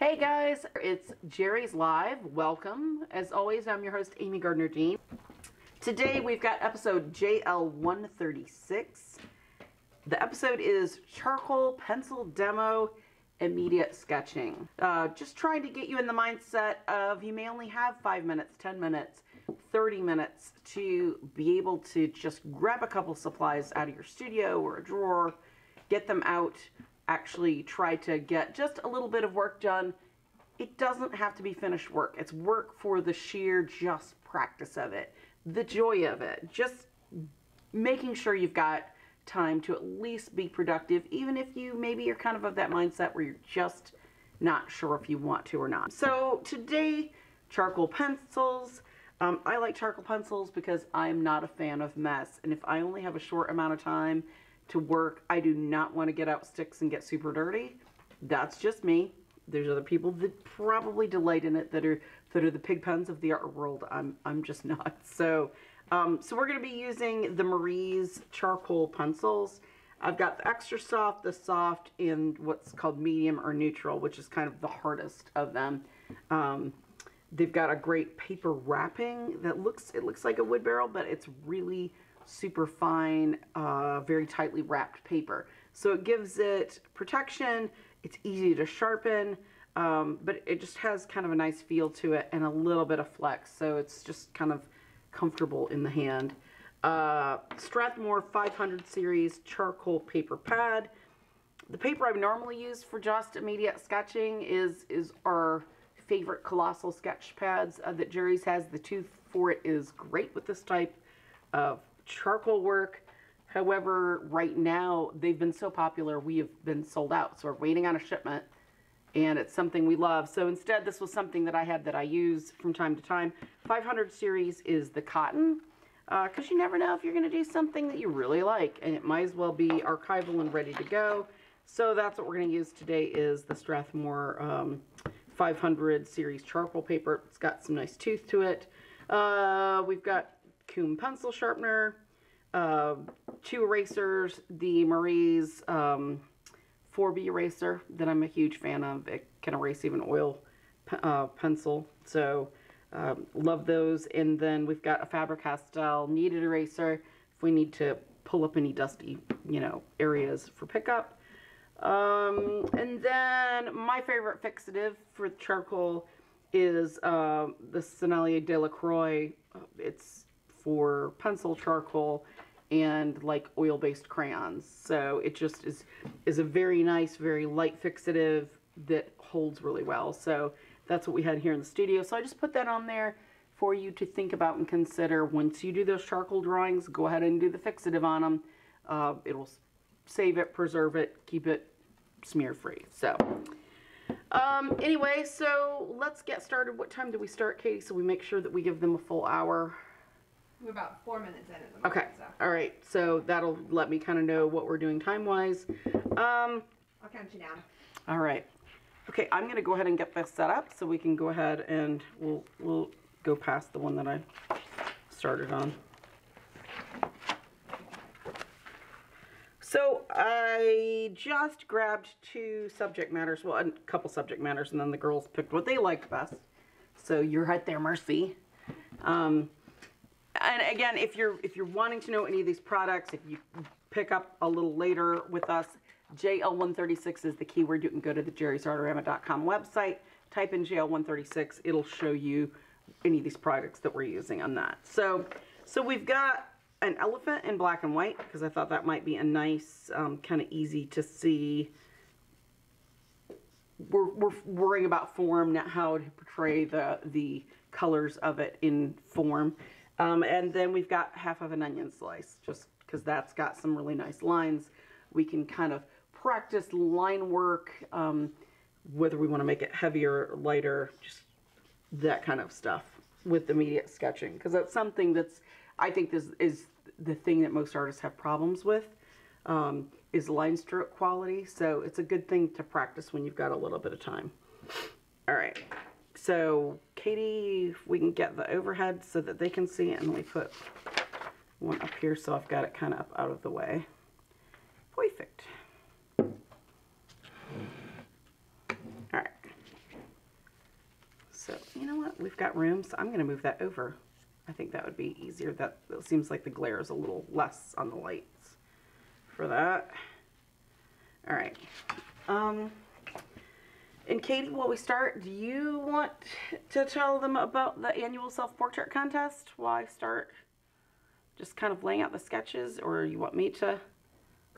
Hey guys, it's Jerry's Live. Welcome. As always, I'm your host, Amy Gardner Dean. Today we've got episode JL136. The episode is Charcoal Pencil Demo Immediate Sketching. Uh, just trying to get you in the mindset of you may only have 5 minutes, 10 minutes, 30 minutes to be able to just grab a couple supplies out of your studio or a drawer, get them out, actually try to get just a little bit of work done. It doesn't have to be finished work. It's work for the sheer just practice of it, the joy of it, just making sure you've got time to at least be productive, even if you maybe you're kind of of that mindset where you're just not sure if you want to or not. So today, charcoal pencils. Um, I like charcoal pencils because I'm not a fan of mess. And if I only have a short amount of time to work, I do not want to get out sticks and get super dirty. That's just me. There's other people that probably delight in it that are that are the pig pens of the art world. I'm I'm just not. So um, so we're going to be using the Marie's charcoal pencils. I've got the extra soft, the soft, and what's called medium or neutral, which is kind of the hardest of them. Um, they've got a great paper wrapping that looks, it looks like a wood barrel, but it's really super fine, uh, very tightly wrapped paper. So it gives it protection, it's easy to sharpen, um, but it just has kind of a nice feel to it and a little bit of flex. So it's just kind of comfortable in the hand. Uh, Strathmore 500 series charcoal paper pad. The paper I normally use for just immediate sketching is, is our favorite colossal sketch pads uh, that Jerry's has. The tooth for it is great with this type of charcoal work. However, right now they've been so popular, we have been sold out. So we're waiting on a shipment and it's something we love. So instead, this was something that I had that I use from time to time. 500 series is the cotton, because uh, you never know if you're going to do something that you really like, and it might as well be archival and ready to go. So that's what we're going to use today is the Strathmore um, 500 series charcoal paper. It's got some nice tooth to it. Uh, we've got KUM pencil sharpener, uh, two erasers, the Marie's um, 4B eraser that I'm a huge fan of. It can erase even oil uh, pencil. So um, love those. And then we've got a Faber-Castell kneaded eraser if we need to pull up any dusty, you know, areas for pickup. Um, and then my favorite fixative for charcoal is uh, the Sennelier Delacroix. It's for pencil charcoal and like oil-based crayons. So it just is, is a very nice, very light fixative that holds really well. So that's what we had here in the studio. So I just put that on there for you to think about and consider. Once you do those charcoal drawings, go ahead and do the fixative on them. Uh, it'll save it, preserve it, keep it smear free. So um, anyway, so let's get started. What time do we start, Katie? So we make sure that we give them a full hour. We're about four minutes in at the moment. Okay. So. All right. So that'll let me kind of know what we're doing time wise. Um, I'll count you down. All right. Okay, I'm going to go ahead and get this set up so we can go ahead and we'll we'll go past the one that I started on. So I just grabbed two subject matters, well, a couple subject matters, and then the girls picked what they liked best. So you're at their Mercy. Um, and again, if you're if you're wanting to know any of these products, if you pick up a little later with us, JL136 is the keyword. You can go to the jerrysartarama.com website, type in JL136. It'll show you any of these products that we're using on that. So, so we've got an elephant in black and white because I thought that might be a nice, um, kind of easy to see. We're, we're worrying about form, not how to portray the, the colors of it in form. Um, and then we've got half of an onion slice, just because that's got some really nice lines. We can kind of practice line work, um, whether we want to make it heavier, or lighter, just that kind of stuff with immediate sketching. Because that's something that's, I think this is the thing that most artists have problems with, um, is line stroke quality. So it's a good thing to practice when you've got a little bit of time. All right. So Katie, we can get the overhead so that they can see it and we put one up here so I've got it kind of up out of the way. Perfect. Alright. So, you know what? We've got room, so I'm going to move that over. I think that would be easier. That it seems like the glare is a little less on the lights for that. All right. Um, and Katie, while we start, do you want to tell them about the annual self-portrait contest while I start just kind of laying out the sketches, or you want me to?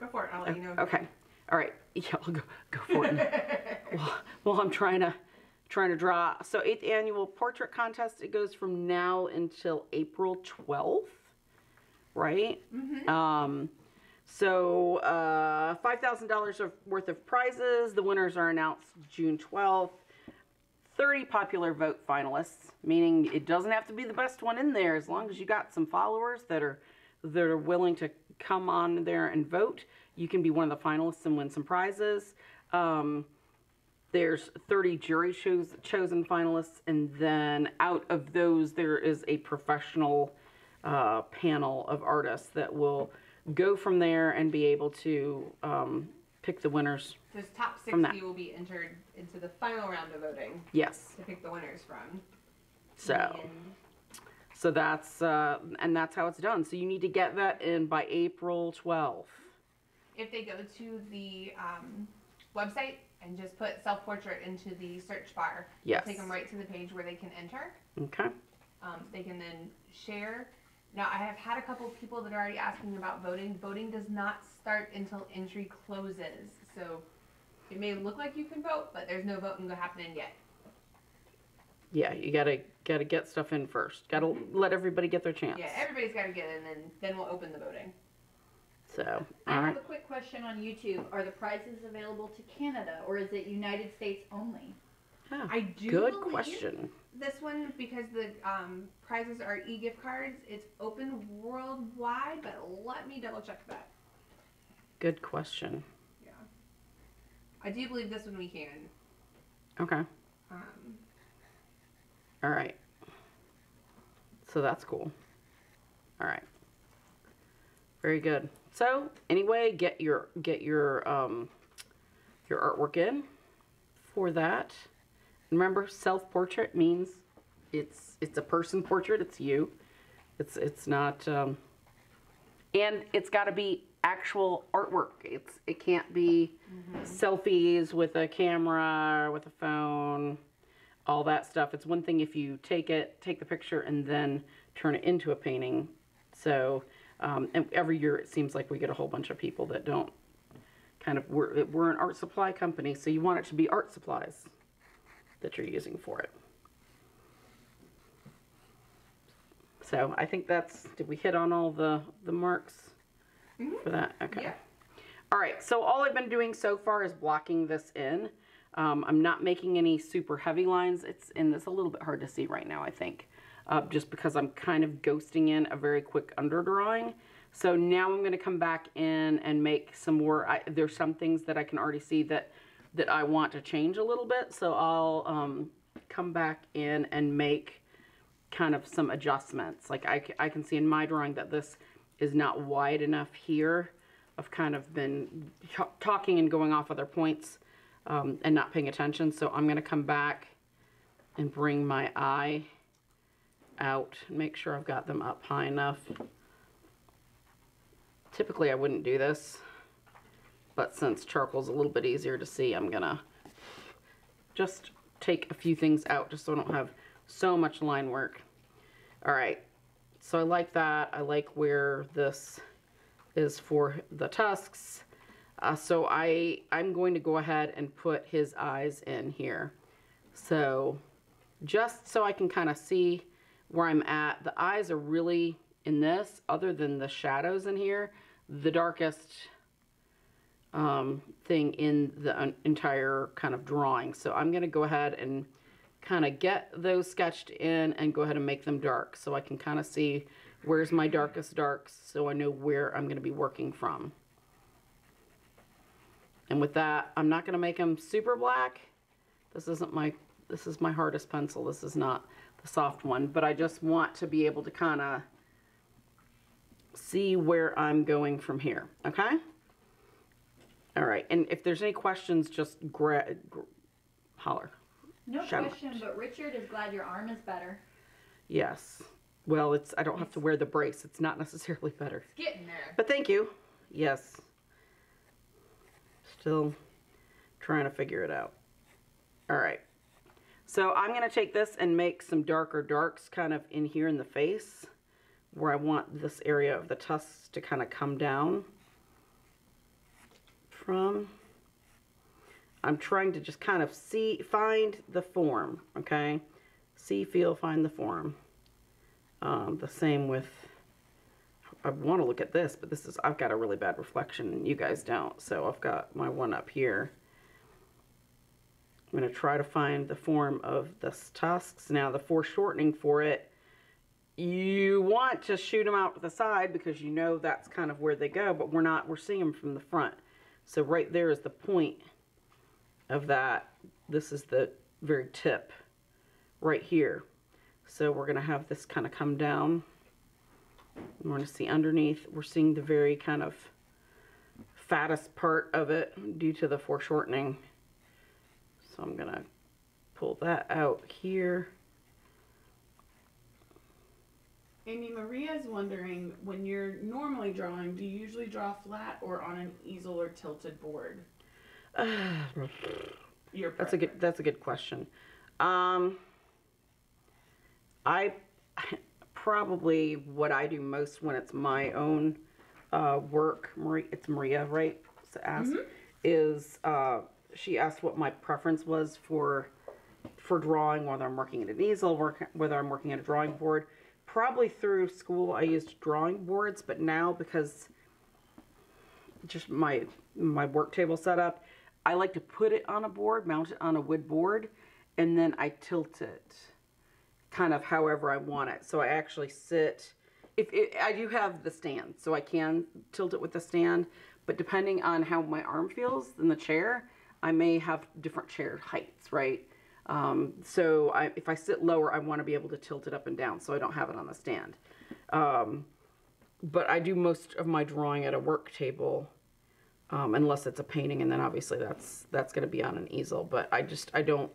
Go for it. I'll let you know. Okay. All right. Yeah, I'll go, go for it. while, while I'm trying to trying to draw. So eighth annual portrait contest. It goes from now until April 12th, right? Mm-hmm. Um, so uh, five thousand dollars worth of prizes. The winners are announced June 12th. 30 popular vote finalists, meaning it doesn't have to be the best one in there as long as you got some followers that are that are willing to come on there and vote. You can be one of the finalists and win some prizes. Um, there's 30 jury choos chosen finalists, and then out of those, there is a professional uh, panel of artists that will go from there and be able to um, pick the winners. Those top From that. 60 will be entered into the final round of voting Yes. to pick the winners from. So. And So that's uh, and that's how it's done. So you need to get that in by April 12th. if they go to the um, website and just put self-portrait into the search bar, Yes. take them right to the page where they can enter. Okay. Um, they can then share. Now, I have had a couple of people that are already asking about voting. Voting does not start until entry closes. So it may look like you can vote, but there's no voting happening yet. Yeah, you gotta gotta get stuff in first. Gotta let everybody get their chance. Yeah, everybody's got to get in, and then we'll open the voting. So I all have right. a quick question on YouTube. Are the prizes available to Canada or is it United States only? Oh, I do good believe question. This one, because the um, prizes are e-gift cards, it's open worldwide, but let me double check that. Good question. Yeah. I do believe this one we can. Okay. Um, All right. So that's cool. All right. Very good. So anyway, get your get your um your artwork in for that. Remember, self portrait means it's it's a person portrait. It's you. It's it's not um, and it's got to be actual artwork. It's it can't be selfies with a camera or with a phone all that stuff. It's one thing if you take it, take the picture, and then turn it into a painting. So, um, and every year it seems like we get a whole bunch of people that don't kind of, we're, we're an art supply company, so you want it to be art supplies that you're using for it. So I think that's, did we hit on all the, the marks for that? Okay. yeah. All right, so all I've been doing so far is blocking this in. Um, I'm not making any super heavy lines. It's in it's a little bit hard to see right now, I think, uh, just because I'm kind of ghosting in a very quick underdrawing. So now I'm going to come back in and make some more. I, there's some things that I can already see that that I want to change a little bit. So I'll um, come back in and make kind of some adjustments. Like I can see in my drawing that this is not wide enough here. I've kind of been talking and going off other points um, and not paying attention. So I'm going to come back and bring my eye out, and make sure I've got them up high enough. Typically I wouldn't do this, but since charcoal's a little bit easier to see, I'm gonna just take a few things out just so I don't have so much line work. All right, so I like that. I like where this is for the tusks. Uh, so I, I'm going to go ahead and put his eyes in here. So just so I can kind of see where I'm at, the eyes are really in this, other than the shadows in here, the darkest um, thing in the entire kind of drawing. So I'm going to go ahead and kind of get those sketched in and go ahead and make them dark so I can kind of see where's my darkest darks so I know where I'm going to be working from. And with that, I'm not going to make them super black. This isn't my, this is my hardest pencil. This is not the soft one, but I just want to be able to kind of see where I'm going from here. Okay? All right. And if there's any questions, just gra- gr- holler. No Shall question, but Richard is glad your arm is better. Yes. Well, it's I don't have to wear the brace. It's not necessarily better. It's getting there. But thank you. Yes. Still trying to figure it out. All right. So I'm going to take this and make some darker darks kind of in here in the face where I want this area of the tusks to kind of come down from. I'm trying to just kind of see, find the form, okay? See, feel, find the form. Um, the same with I want to look at this, but this is, I've got a really bad reflection and you guys don't. So I've got my one up here. I'm going to try to find the form of the tusks. Now the foreshortening for it, you want to shoot them out to the side because you know that's kind of where they go, but we're not, we're seeing them from the front. So right there is the point of that. This is the very tip right here. So we're going to have this kind of come down. We're going to see underneath, we're seeing the very kind of fattest part of it due to the foreshortening. So I'm going to pull that out here. Amy Maria is wondering when you're normally drawing, do you usually draw flat or on an easel or tilted board? Your That's a good that's a good question. Um I probably what I do most when it's my own uh, work, Marie, it's Maria, right? So asked is uh, she asked what my preference was for for drawing, whether I'm working at an easel, work, whether I'm working at a drawing board. Probably through school, I used drawing boards, but now because just my my work table setup, I like to put it on a board, mount it on a wood board, and then I tilt it kind of however I want it. So I actually sit. If it, I do have the stand, so I can tilt it with the stand, but depending on how my arm feels in the chair, I may have different chair heights, right? Um, so I, if I sit lower, I want to be able to tilt it up and down, so I don't have it on the stand. Um, but I do most of my drawing at a work table, um, unless it's a painting, and then obviously that's that's going to be on an easel. But I just I don't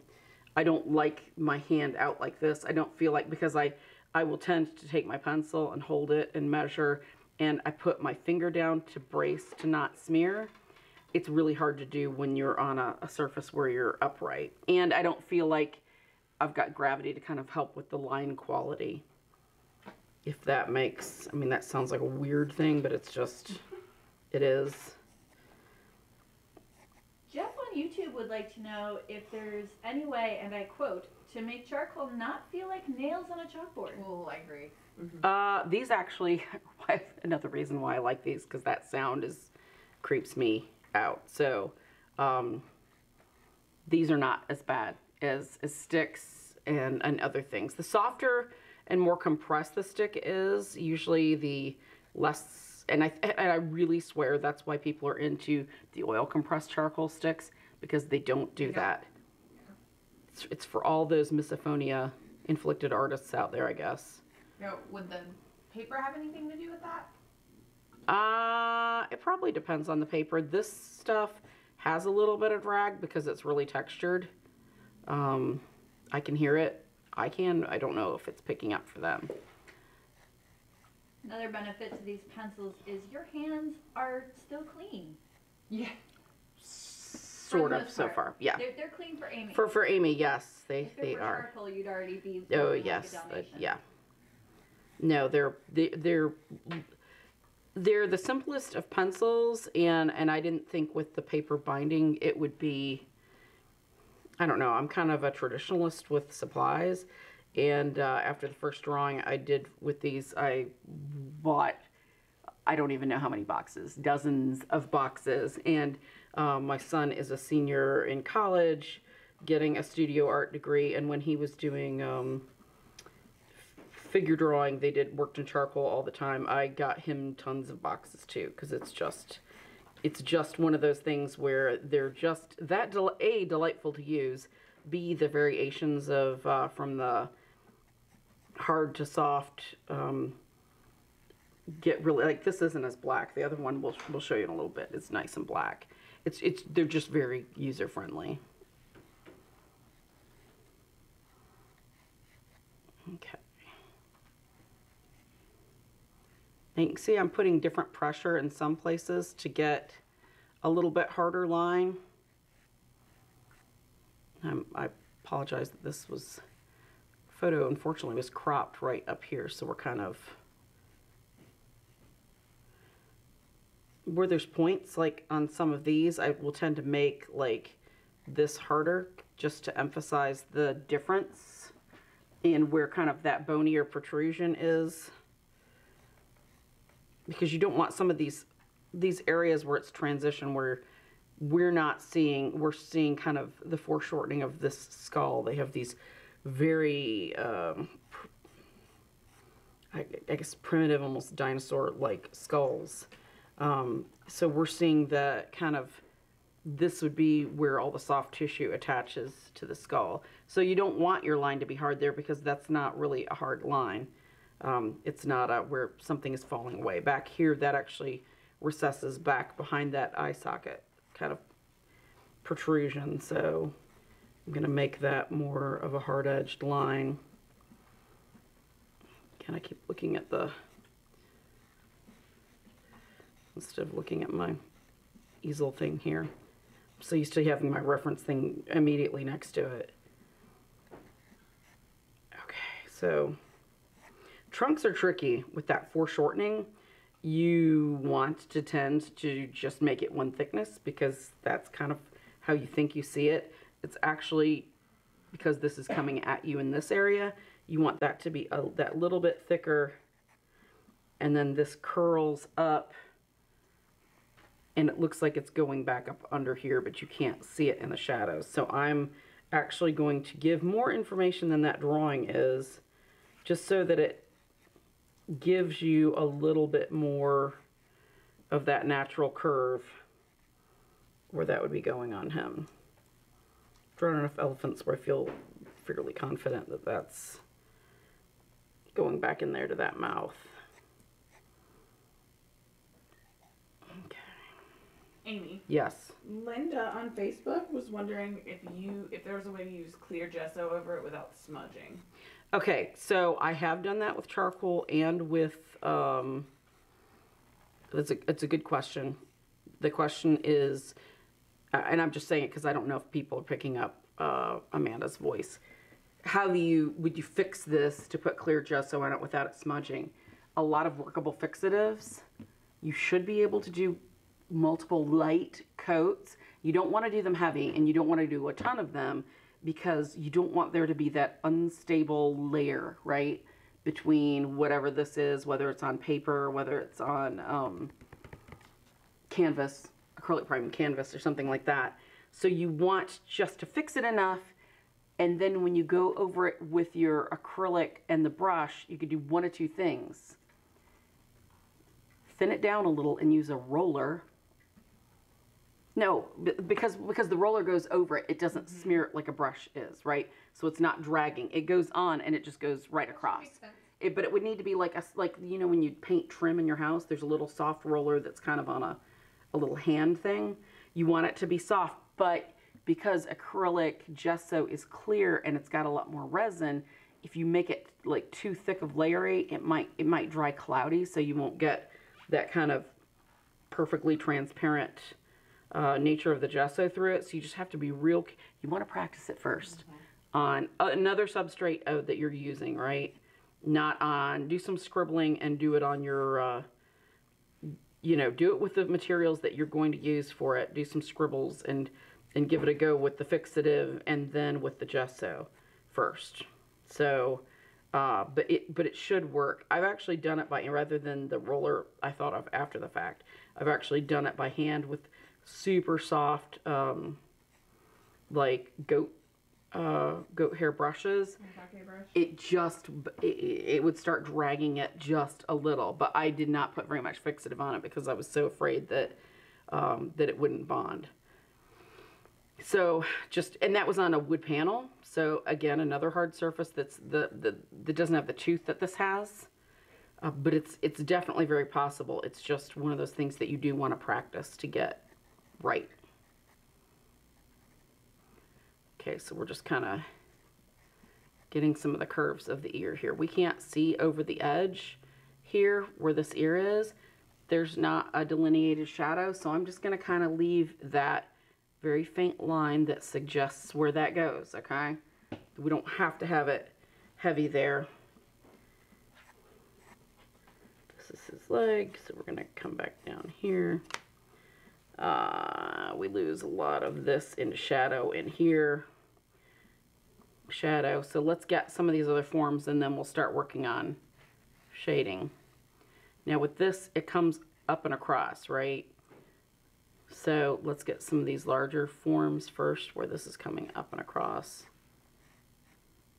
I don't like my hand out like this. I don't feel like because I I will tend to take my pencil and hold it and measure and I put my finger down to brace to not smear. It's really hard to do when you're on a, a surface where you're upright. And I don't feel like I've got gravity to kind of help with the line quality. If that makes, I mean, that sounds like a weird thing, but it's just, it is. Jeff on YouTube would like to know if there's any way, and I quote, to make charcoal not feel like nails on a chalkboard. Oh, I agree. Uh, these actually, another reason why I like these because that sound is creeps me out. So, um, these are not as bad as, as sticks and, and other things. The softer and more compressed the stick is, usually the less, and I, and I really swear that's why people are into the oil compressed charcoal sticks because they don't do Yeah. that. It's, it's for all those misophonia inflicted artists out there, I guess. Now, would the paper have anything to do with that? Uh, it probably depends on the paper. This stuff has a little bit of drag because it's really textured. Um, I can hear it. I can. I don't know if it's picking up for them. Another benefit to these pencils is your hands are still clean. Yeah. Sort of so part. far. Yeah. They're, they're clean for Amy. For for Amy, yes, they if they were are. charcoal, you'd already be. Oh yes, like a uh, yeah. No, they're they, they're they're the simplest of pencils, and and I didn't think with the paper binding it would be. I don't know. I'm kind of a traditionalist with supplies, and uh, after the first drawing I did with these, I bought. I don't even know how many boxes, dozens of boxes, and um, my son is a senior in college, getting a studio art degree, and when he was doing. Um, figure drawing they did worked in charcoal all the time. I got him tons of boxes too because it's just it's just one of those things where they're just that del- a delightful to use b the variations of uh, from the hard to soft um, get really like this isn't as black. The other one we'll, we'll show you in a little bit. It's nice and black. It's it's they're just very user friendly Okay. And you can see I'm putting different pressure in some places to get a little bit harder line. I apologize that this was photo unfortunately was cropped right up here so we're kind of where there's points like on some of these I will tend to make like this harder just to emphasize the difference in where kind of that bonier protrusion is because you don't want some of these these areas where it's transition where we're not seeing we're seeing kind of the foreshortening of this skull. They have these very um, I, I guess primitive almost dinosaur like skulls. Um, so we're seeing the kind of this would be where all the soft tissue attaches to the skull. So you don't want your line to be hard there because that's not really a hard line um, it's not a, where something is falling away. Back here, that actually recesses back behind that eye socket kind of protrusion. So I'm going to make that more of a hard-edged line. Can I keep looking at the, instead of looking at my easel thing here. So used to having my reference thing immediately next to it. Okay, so Trunks are tricky with that foreshortening. You want to tend to just make it one thickness because that's kind of how you think you see it. It's actually because this is coming at you in this area, you want that to be a, that little bit thicker and then this curls up and it looks like it's going back up under here, but you can't see it in the shadows. So I'm actually going to give more information than that drawing is just so that it gives you a little bit more of that natural curve where that would be going on him. Drawn enough elephants where I feel fairly confident that that's going back in there to that mouth. Okay. Amy, Yes. Linda on Facebook was wondering if you if there was a way to use clear gesso over it without smudging. Okay, so I have done that with charcoal and with, um, it's a, it's a good question. The question is, and I'm just saying it because I don't know if people are picking up uh, Amanda's voice. How do you, would you fix this to put clear gesso on it without it smudging? A lot of workable fixatives. You should be able to do multiple light coats. You don't want to do them heavy and you don't want to do a ton of them because you don't want there to be that unstable layer, right? Between whatever this is, whether it's on paper, whether it's on um, canvas, acrylic priming canvas, or something like that. So you want just to fix it enough, and then when you go over it with your acrylic and the brush, you could do one of two things. Thin it down a little and use a roller no, because because the roller goes over it, it doesn't smear it like a brush is, right? So it's not dragging. It goes on and it just goes right across. It, but it would need to be like a like you know when you paint trim in your house, there's a little soft roller that's kind of on a a little hand thing. You want it to be soft, but because acrylic gesso is clear and it's got a lot more resin, if you make it like too thick of layering, it might it might dry cloudy, so you won't get that kind of perfectly transparent uh, nature of the gesso through it. So you just have to be real. You want to practice it 1st on another substrate uh, that you're using, right? Not on. Do some scribbling and do it on your. Uh, you know, do it with the materials that you're going to use for it. Do some scribbles and and give it a go with the fixative and then with the gesso first. So, uh, but it but it should work. I've actually done it by rather than the roller I thought of after the fact. I've actually done it by hand with super soft, um, like goat uh, goat hair brushes. Brush. it just it, it would start dragging it just a little but i did not put very much fixative on it because i was so afraid that um, that it wouldn't bond. So just and that was on a wood panel. So again another hard surface that's the, the that doesn't have the tooth that this has uh, but it's it's definitely very possible. It's just one of those things that you do want to practice to get right okay so we're just kind of getting some of the curves of the ear here. We can't see over the edge here where this ear is. There's not a delineated shadow, so I'm just gonna kind of leave that very faint line that suggests where that goes, okay? We don't have to have it heavy there. This is his leg, so we're gonna come back down here. Uh, we lose a lot of this in shadow in here. Shadow. So let's get some of these other forms and then we'll start working on shading. Now with this, it comes up and across, right? So let's get some of these larger forms first where this is coming up and across.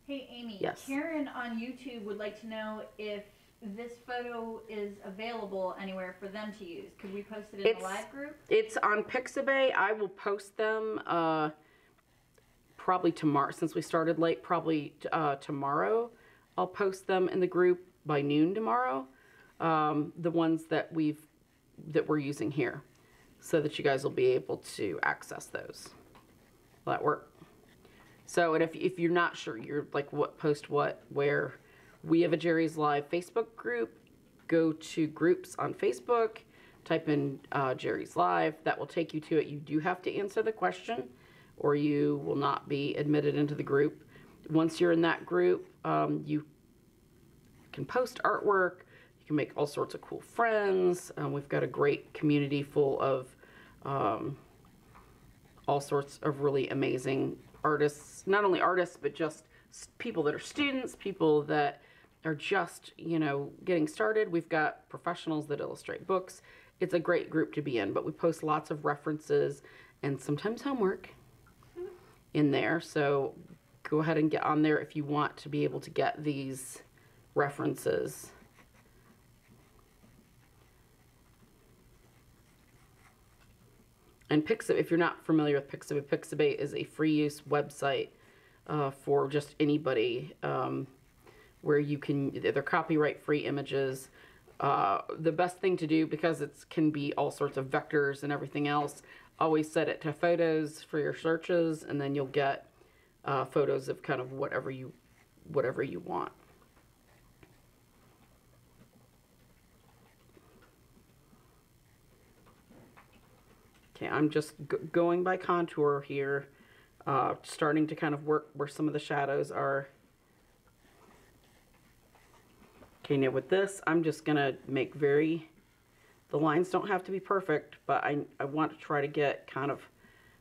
Hey Amy, Yes. Karen on YouTube would like to know if this photo is available anywhere for them to use. Could we post it in It's- the live group? It's on Pixabay. I will post them uh, probably tomorrow. Since we started late, probably uh, tomorrow. I'll post them in the group by noon tomorrow. Um, the ones that we've that we're using here, so that you guys will be able to access those. Will that work? So, and if if you're not sure, you're like what post what where. We have a Jerry's Live Facebook group. Go to groups on Facebook type in uh, Jerry's Live. That will take you to it. You do have to answer the question, or you will not be admitted into the group. Once you're in that group, um, you can post artwork. You can make all sorts of cool friends. Um, we've got a great community full of um, all sorts of really amazing artists. Not only artists, but just people that are students, people that are just, you know, getting started. We've got professionals that illustrate books. It's a great group to be in, but we post lots of references and sometimes homework in there. So go ahead and get on there if you want to be able to get these references. And Pixabay, if you're not familiar with Pixabay, Pixabay is a free use website uh, for just anybody um, where you can, they're copyright free images. Uh, the best thing to do because it can be all sorts of vectors and everything else, always set it to photos for your searches and then you'll get uh, photos of kind of whatever you whatever you want. Okay, I'm just going by contour here, uh, starting to kind of work where some of the shadows are. Okay, now with this, I'm just gonna make very, the lines don't have to be perfect, but I, I want to try to get kind of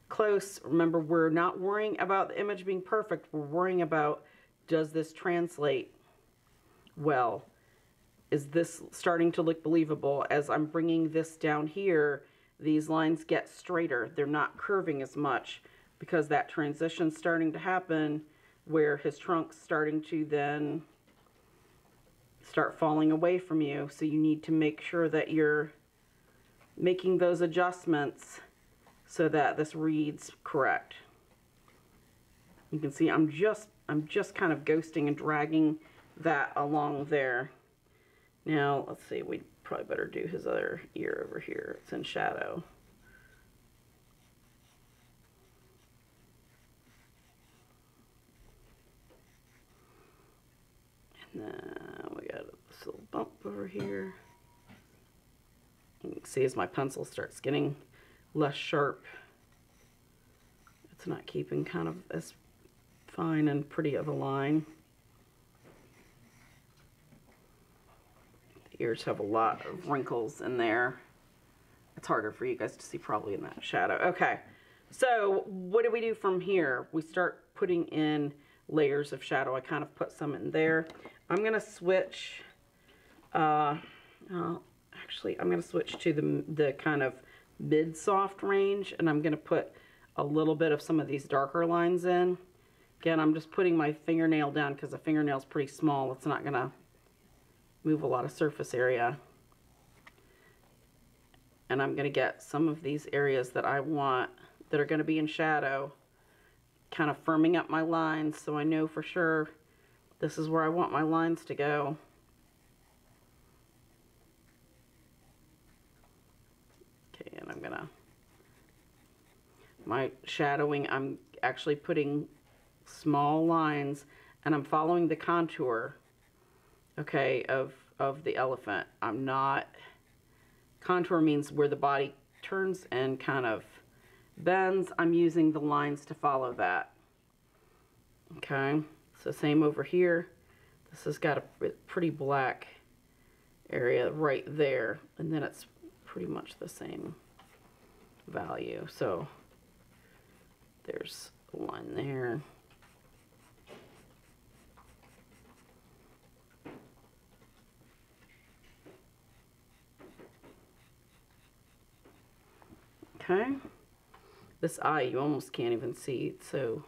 close. Remember, we're not worrying about the image being perfect. We're worrying about, does this translate well? Is this starting to look believable? As I'm bringing this down here, these lines get straighter. They're not curving as much because that transition's starting to happen where his trunk's starting to then start falling away from you. So you need to make sure that you're making those adjustments so that this reads correct. You can see I'm just I'm just kind of ghosting and dragging that along there. Now, let's see, we probably better do his other ear over here. It's in shadow. And then bump over here. You can see as my pencil starts getting less sharp, it's not keeping kind of as fine and pretty of a line. The ears have a lot of wrinkles in there. It's harder for you guys to see probably in that shadow. Okay, so what do we do from here? We start putting in layers of shadow. I kind of put some in there. I'm gonna switch, uh, oh, actually, I'm gonna switch to the, the kind of mid-soft range, and I'm gonna put a little bit of some of these darker lines in. Again, I'm just putting my fingernail down because the fingernail's pretty small. It's not gonna move a lot of surface area. And I'm gonna get some of these areas that I want that are gonna be in shadow, kind of firming up my lines so I know for sure this is where I want my lines to go. Okay, and I'm gonna, my shadowing, I'm actually putting small lines and I'm following the contour, okay, of, of the elephant. I'm not, contour means where the body turns and kind of bends. I'm using the lines to follow that. Okay, so same over here. This has got a pretty black area right there, and then it's pretty much the same value. So there's one there. Okay. This eye you almost can't even see. It's so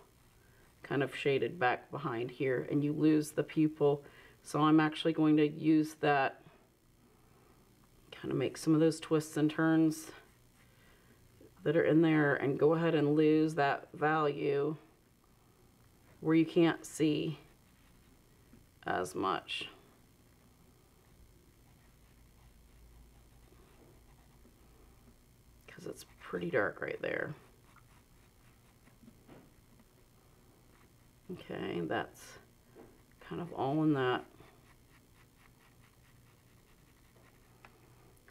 kind of shaded back behind here and you lose the pupil. So I'm actually going to use that, kind of make some of those twists and turns that are in there and go ahead and lose that value where you can't see as much. Because it's pretty dark right there. Okay, that's kind of all in that.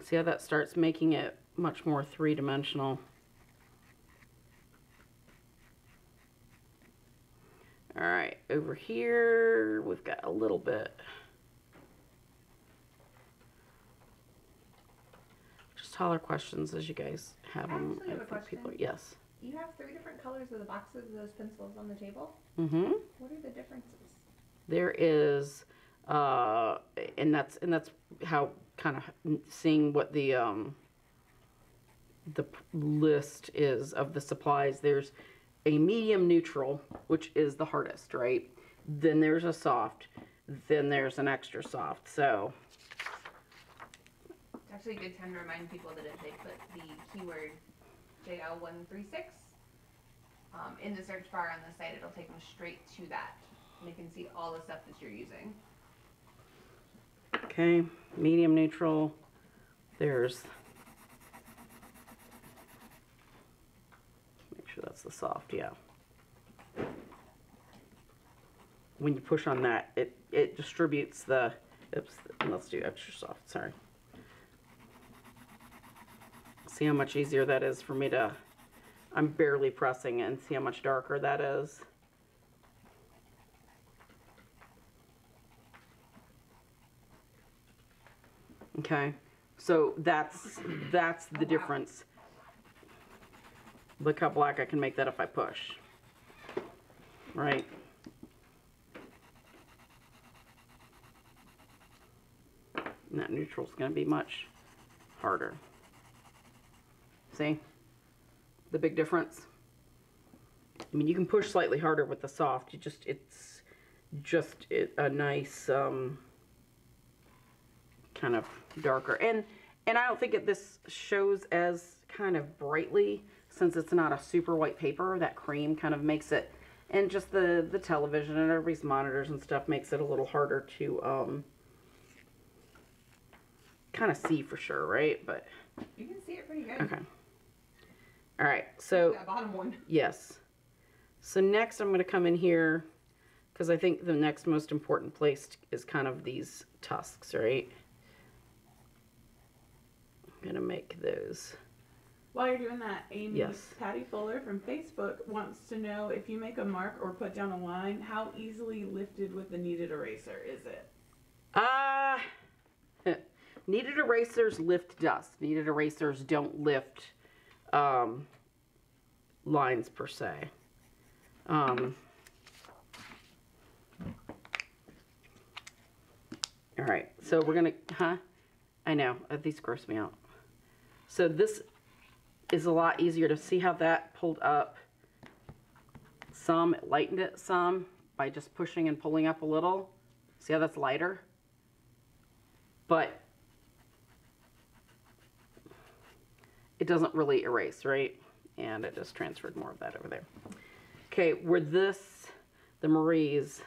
See how that starts making it much more three-dimensional. All right, over here, we've got a little bit. Just holler questions as you guys have I them. actually have a think people, yes. You have three different colors of the boxes of those pencils on the table. Mm-hmm. What are the differences? There is, uh, and that's and that's how kind of seeing what the um, the list is of the supplies. There's a medium neutral, which is the hardest, right? Then there's a soft, then there's an extra soft. So It's actually a good time to remind people that if they put the keyword JL136 um, in the search bar on the site, it'll take them straight to that. And they can see all the stuff that you're using. okay, medium neutral. There's. Make sure that's the soft, yeah. When you push on that, it, it distributes the, oops, let's do extra soft, sorry. See how much easier that is for me to, I'm barely pressing and see how much darker that is. Okay, so that's, that's the difference. Look how black I can make that if I push. Right? And that neutral's gonna be much harder. See? The big difference? I mean, you can push slightly harder with the soft, you just, it's just a nice, um, kind of darker. And and I don't think it this shows as kind of brightly since it's not a super white paper. That cream kind of makes it, and just the the television and everybody's monitors and stuff makes it a little harder to um kind of see for sure, right? But You can see it pretty good. okay. All right, so that bottom one. Yes. So next I'm going to come in here because I think the next most important place is kind of these tusks, right? I'm going to make those. While you're doing that, Amy, Yes. Patty Fuller from Facebook wants to know if you make a mark or put down a line, how easily lifted with the kneaded eraser is it? Ah, kneaded erasers lift dust. Kneaded erasers don't lift um, lines per se. Um, all right, so we're gonna, huh? I know, uh, these gross me out. So this is a lot easier to see how that pulled up some, lightened it some by just pushing and pulling up a little. See how that's lighter? But it doesn't really erase, right? And it just transferred more of that over there. Okay, where this, the Marie's,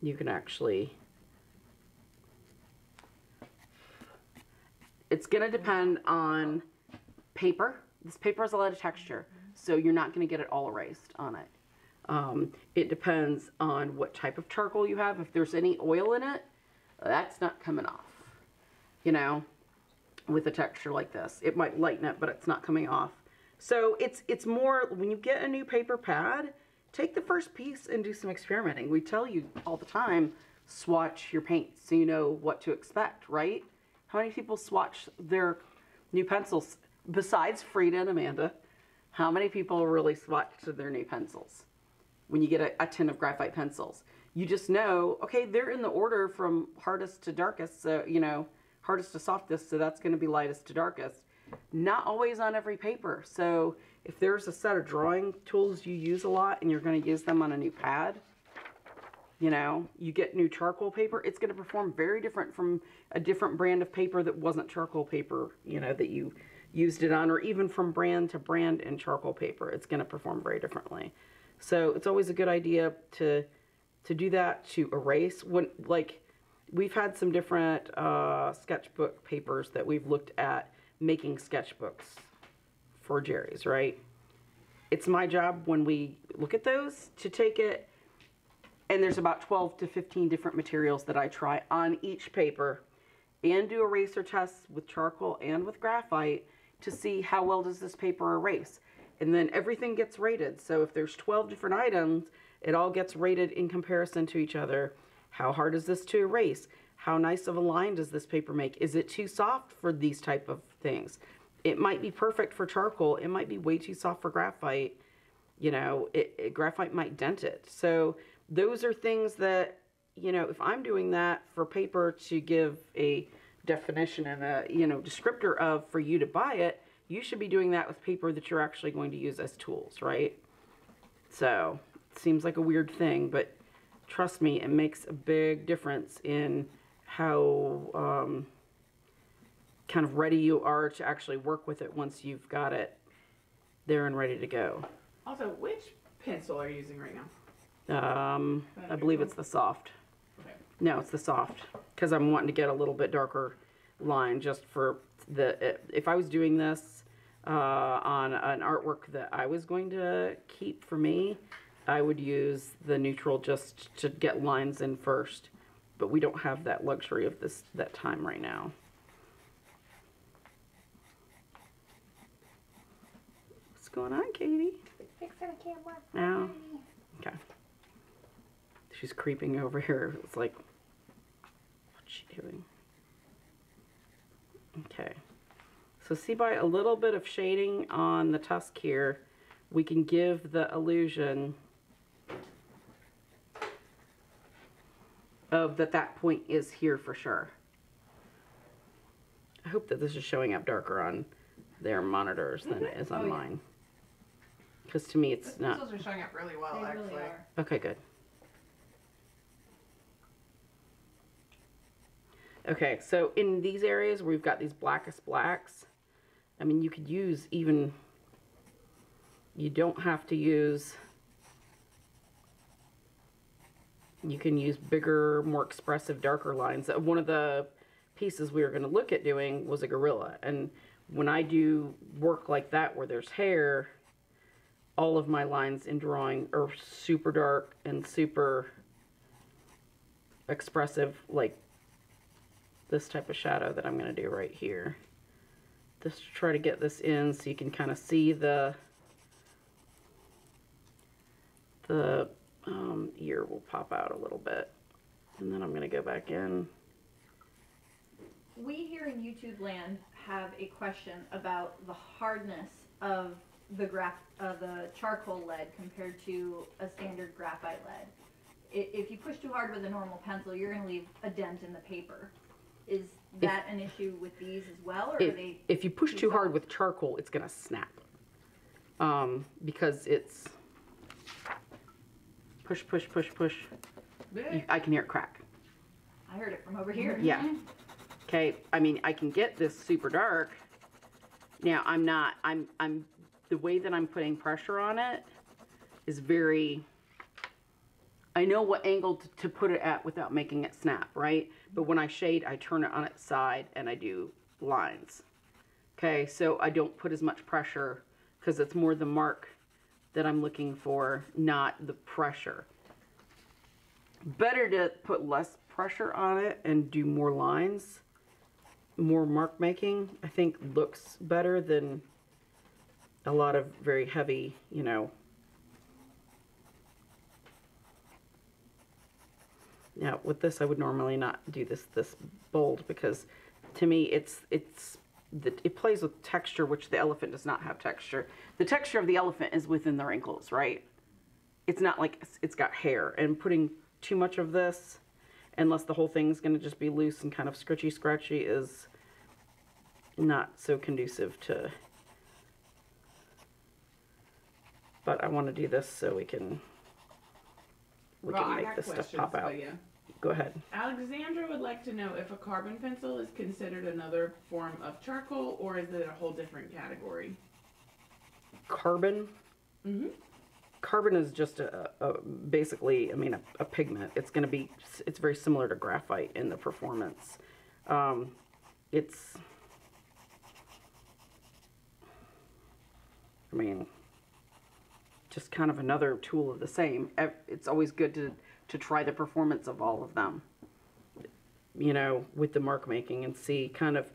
you can actually, it's gonna depend on paper. This paper has a lot of texture, so you're not gonna get it all erased on it. Um, it depends on what type of charcoal you have. If there's any oil in it, that's not coming off. You know, with a texture like this, it might lighten it, but it's not coming off. So it's it's more when you get a new paper pad, take the first piece and do some experimenting. We tell you all the time, swatch your paints so you know what to expect, right? How many people swatch their new pencils besides Frida and Amanda? How many people really swatch their new pencils? When you get a, a tin of graphite pencils, you just know, okay, they're in the order from hardest to darkest, so you know, hardest to softest, so that's going to be lightest to darkest. Not always on every paper. So if there's a set of drawing tools you use a lot and you're going to use them on a new pad, you know, you get new charcoal paper, it's going to perform very different from a different brand of paper that wasn't charcoal paper, you know, that you used it on, or even from brand to brand in charcoal paper. It's going to perform very differently. So it's always a good idea to to do that to erase when like we've had some different uh, sketchbook papers that we've looked at making sketchbooks for Jerry's, right? It's my job when we look at those to take it and there's about 12 to 15 different materials that I try on each paper and do eraser tests with charcoal and with graphite to see how well does this paper erase. And then everything gets rated. So if there's 12 different items, it all gets rated in comparison to each other. How hard is this to erase? How nice of a line does this paper make? Is it too soft for these type of things? It might be perfect for charcoal. It might be way too soft for graphite. You know, it, it, graphite might dent it. So those are things that, you know, if I'm doing that for paper to give a definition and a, you know, descriptor of for you to buy it, you should be doing that with paper that you're actually going to use as tools, right? So, it seems like a weird thing, but trust me, it makes a big difference in how um, kind of ready you are to actually work with it once you've got it there and ready to go. Also, which pencil are you using right now? Um, I believe it's the soft. Okay. No, it's the soft because I'm wanting to get a little bit darker line just for the. If I was doing this uh, on an artwork that I was going to keep for me, I would use the neutral just to get lines in first. But we don't have that luxury of this that time right now. What's going on, Katie? Fixing a camera. Now, okay. She's creeping over here. It's like, she doing? Okay. So see by a little bit of shading on the tusk here, we can give the illusion of that that point is here for sure. I hope that this is showing up darker on their monitors than it is on Oh, mine. Because to me it's The not. pencils are showing up really well, They actually. really are. Okay, good. Okay, so in these areas where we've got these blackest blacks, I mean, you could use even, you don't have to use, you can use bigger, more expressive, darker lines. Uh, One of the pieces we were going to look at doing was a gorilla. And when I do work like that where there's hair, all of my lines in drawing are super dark and super expressive, like this type of shadow that I'm going to do right here. Just to try to get this in so you can kind of see the the um, ear will pop out a little bit. And then I'm going to go back in. We here in YouTube land have a question about the hardness of the graph, uh, the charcoal lead compared to a standard graphite lead. If you push too hard with a normal pencil, you're going to leave a dent in the paper. Is that an issue with these as well, or are If, they? if you push too hard with charcoal, it's going to snap. Um, because it's push, push, push, push. You, I can hear it crack. I heard it from over here. Yeah. Okay. I mean, I can get this super dark. Now I'm not. I'm. I'm. The way that I'm putting pressure on it is very. I know what angle to, to put it at without making it snap, right? But when I shade, I turn it on its side and I do lines. Okay, so I don't put as much pressure because it's more the mark that I'm looking for, not the pressure. Better to put less pressure on it and do more lines, more mark making, I think looks better than a lot of very heavy, you know. Now with this, I would normally not do this this bold because to me it's it's the, it plays with texture, which the elephant does not have texture. The texture of the elephant is within the wrinkles, right? It's not like it's- got hair. And putting too much of this, unless the whole thing's going to just be loose and kind of scratchy scratchy, is not so conducive to. But I want to do this so we can we well, can make this stuff pop out. Go ahead. Alexandra would like to know if a carbon pencil is considered another form of charcoal or is it a whole different category? Carbon. Mm-hmm. carbon is just a, a basically i mean a, a pigment it's going to be it's very similar to graphite in the performance um, it's i mean just kind of another tool of the same it's always good to to try the performance of all of them you know with the mark making and see kind of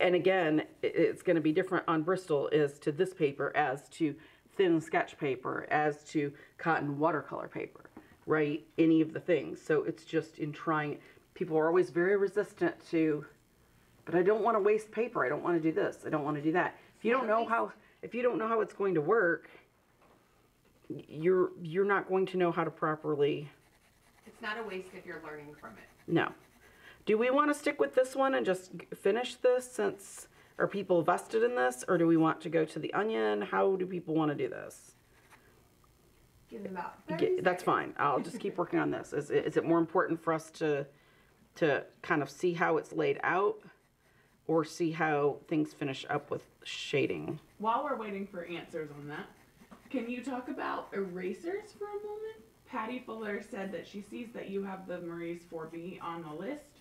and again it's going to be different on bristol as to this paper as to thin sketch paper as to cotton watercolor paper right? Any of the things. So it's just in trying people are always very resistant to but i don't want to waste paper. I don't want to do this. I don't want to do that. If you don't know how if you don't know how it's going to work you're you're not going to know how to properly It's not a waste if you're learning from it. no. Do we want to stick with this one and just finish this since are people vested in this or do we want to go to the onion? How do people want to do this? Give them about Ge- 30 that's fine. I'll just keep working on this. Is it, is it more important for us to to kind of see how it's laid out or see how things finish up with shading? While we're waiting for answers on that, can you talk about erasers for a moment? Patty Fuller said that she sees that you have the Marie's 4B on the list,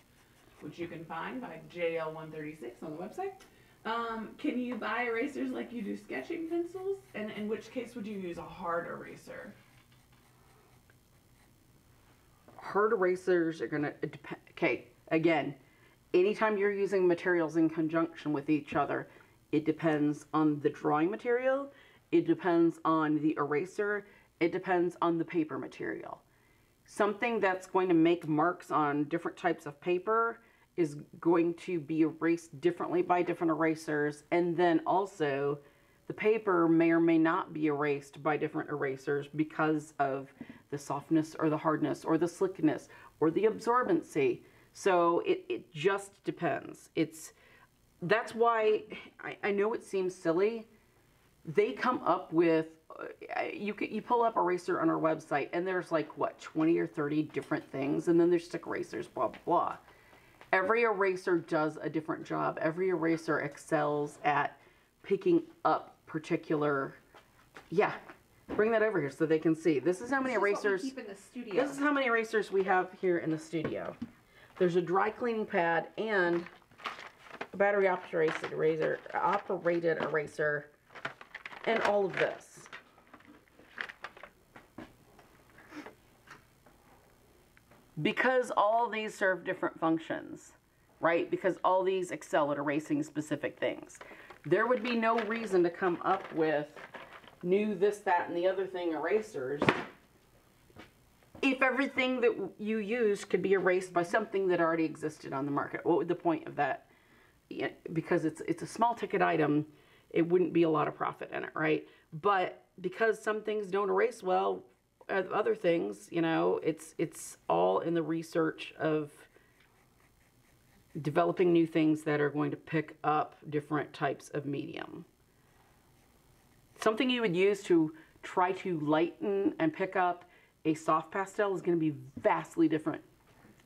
which you can find by JL136 on the website. Um, can you buy erasers like you do sketching pencils? And in which case would you use a hard eraser? hard erasers are gonna it dep- okay again anytime you're using materials in conjunction with each other it depends on the drawing material it depends on the eraser it depends on the paper material something that's going to make marks on different types of paper is going to be erased differently by different erasers and then also the paper may or may not be erased by different erasers because of the softness or the hardness or the slickness or the absorbency. So it, it just depends. It's that's why I, I know it seems silly. They come up with you you pull up eraser on our website and there's like what 20 or 30 different things and then there's stick erasers blah blah blah. Every eraser does a different job. Every eraser excels at picking up particular yeah bring that over here so they can see this is how many This is erasers keep in the studio. this is how many erasers we have here in the studio there's a dry cleaning pad and a battery operated eraser operated eraser and all of this because all these serve different functions right? Because all these excel at erasing specific things. There would be no reason to come up with new this that and the other thing erasers if everything that you use could be erased by something that already existed on the market. What would the point of that? Because it's it's a small ticket item it wouldn't be a lot of profit in it right? But because some things don't erase well uh, other things you know it's it's all in the research of developing new things that are going to pick up different types of medium. Something you would use to try to lighten and pick up a soft pastel is going to be vastly different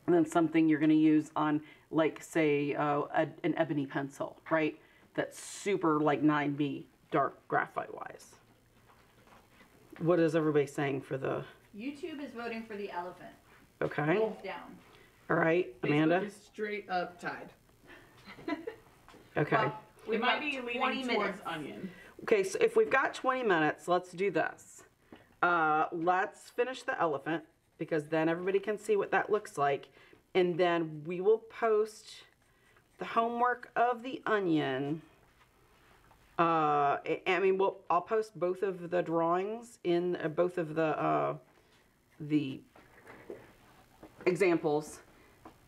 than something you're going to use on like say uh, a, an ebony pencil right? That's super like 9b dark graphite wise what is everybody saying for the YouTube is voting for the elephant. okay Hands down. all right amanda is straight up tied. okay Well, we've might be 20 leaning towards onion. Okay, so if we've got 20 minutes, let's do this. Uh, let's finish the elephant because then everybody can see what that looks like. And then we will post the homework of the onion. Uh, I mean, we'll, I'll post both of the drawings in uh, both of the uh, the examples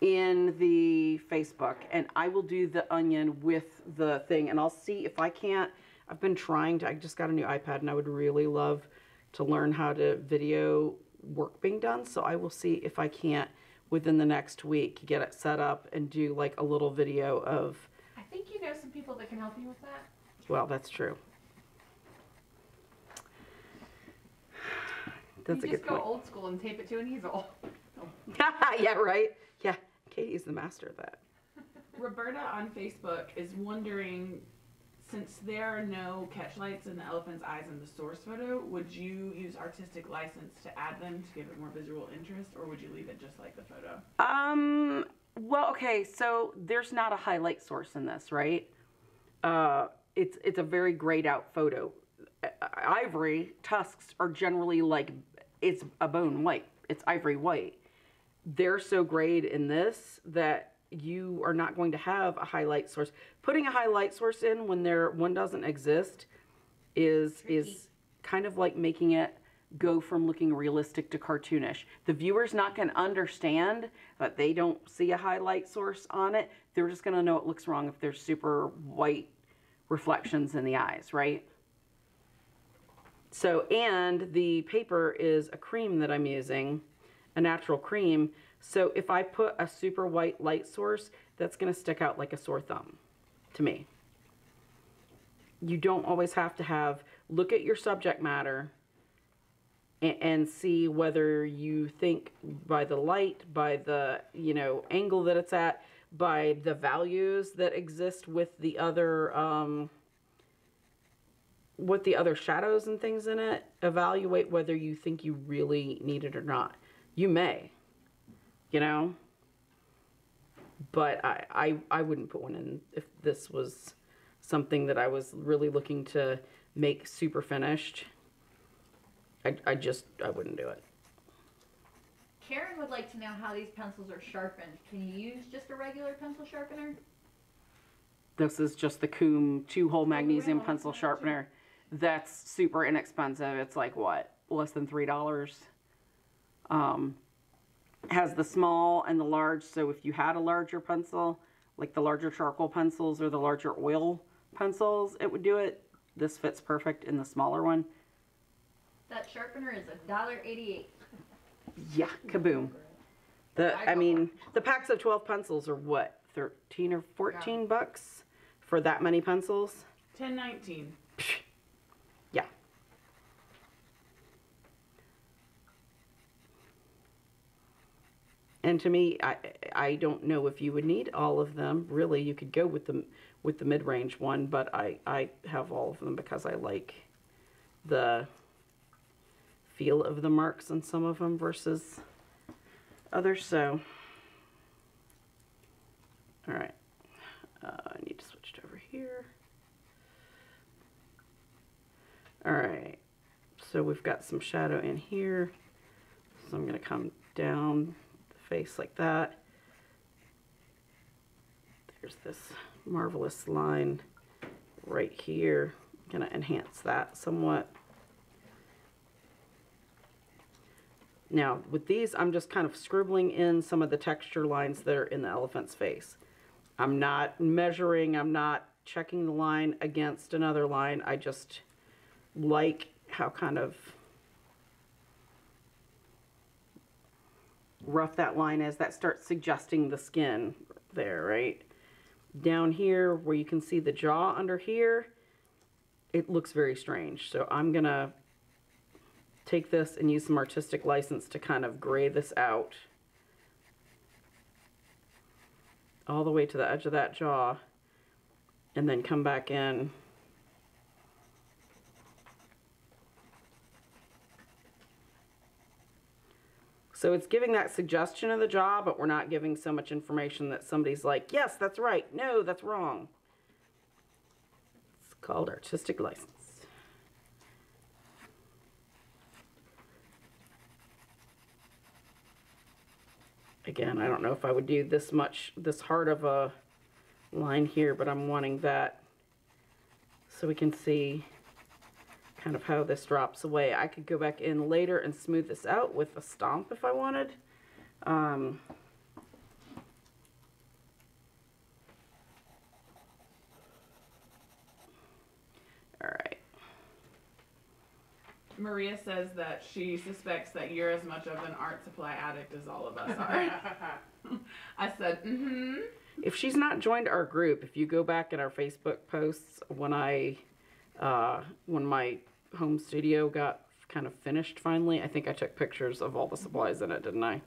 in the Facebook, and I will do the onion with the thing, and I'll see if I can't. I've been trying to. I just got a new iPad, and I would really love to learn how to video work being done. So I will see if I can't within the next week get it set up and do like a little video of. I think you know some people that can help you with that. Well, that's true. That's you a just go old school and tape it to an easel. yeah, right. Yeah, Katie's the master of that. Roberta on Facebook is wondering, since there are no catchlights in the elephant's eyes in the source photo, would you use artistic license to add them to give it more visual interest, or would you leave it just like the photo? Um. Well, okay. So there's not a highlight source in this, right? Uh, it's it's a very grayed out photo. Ivory tusks are generally like it's a bone white. It's ivory white. They're so grayed in this that you are not going to have a highlight source. Putting a highlight source in when there one doesn't exist is Tricky. is kind of like making it go from looking realistic to cartoonish. The viewer's not going to understand that they don't see a highlight source on it. They're just going to know it looks wrong if there's super white reflections in the eyes, right? So, and the paper is a cream that I'm using, a natural cream. So, if I put a super white light source, that's going to stick out like a sore thumb to me. You don't always have to have, look at your subject matter and, and see whether you think by the light, by the, you know, angle that it's at, by the values that exist with the other, um, with the other shadows and things in it, evaluate whether you think you really need it or not. You may, you know, but I, I, I wouldn't put one in if this was something that I was really looking to make super finished. I, I just, I wouldn't do it. Karen would like to know how these pencils are sharpened. Can you use just a regular pencil sharpener? This is just the KUM two hole magnesium well, pencil sharpener. That's super inexpensive. It's like what? Less than three dollars. Um has the small and the large, so if you had a larger pencil, like the larger charcoal pencils or the larger oil pencils, it would do it. This fits perfect in the smaller one. That sharpener is a dollar eighty-eight. Yeah, kaboom. The I mean, the packs of 12 pencils are what? 13 or 14 bucks for that many pencils? Ten nineteen. Yeah. And to me, I I don't know if you would need all of them. Really, you could go with the with the mid range one, but I I have all of them because I like the feel of the marks on some of them versus others. So, all right, uh, I need to switch to over here. All right, so we've got some shadow in here. So I'm gonna come down the face like that. There's this marvelous line right here. gonna enhance that somewhat. Now, with these, I'm just kind of scribbling in some of the texture lines that are in the elephant's face. I'm not measuring, I'm not checking the line against another line. I just like how kind of rough that line is. That starts suggesting the skin there, right? Down here, where you can see the jaw under here, it looks very strange. So I'm gonna take this and use some artistic license to kind of gray this out all the way to the edge of that jaw and then come back in So it's giving that suggestion of the jaw, but we're not giving so much information that somebody's like, yes, that's right. No, that's wrong. It's called artistic license. Again, I don't know if I would do this much, this hard of a line here, but I'm wanting that so we can see kind of how this drops away. I could go back in later and smooth this out with a stomp if I wanted. Um, Maria says that she suspects that you're as much of an art supply addict as all of us are. I said, mm-hmm. If she's not joined our group, if you go back in our Facebook posts when I, uh, when my home studio got kind of finished finally, I think I took pictures of all the supplies in it, didn't I?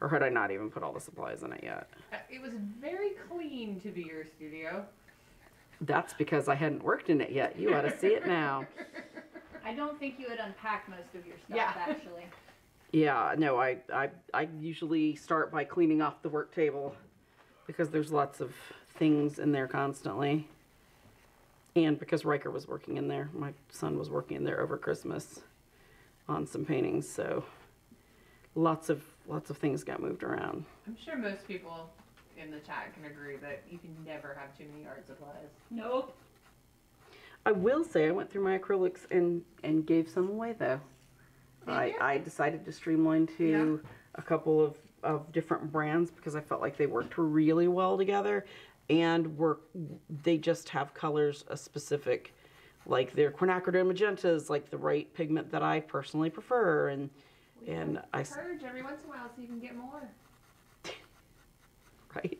Or had I not even put all the supplies in it yet? Uh, It was very clean to be your studio. That's because I hadn't worked in it yet. You ought to see it now. I don't think you would unpack most of your stuff Yeah. actually. Yeah, no, I, I, I usually start by cleaning off the work table because there's lots of things in there constantly. And because Riker was working in there, my son was working in there over Christmas on some paintings, so lots of lots of things got moved around. I'm sure most people in the chat can agree that you can never have too many art supplies. Nope. I will say I went through my acrylics and and gave some away though. I? I decided to streamline to a couple of of different brands because I felt like they worked really well together and work they just have colors a specific like their quinacridone magentas like the right pigment that I personally prefer and We And I purge every once in a while so you can get more. right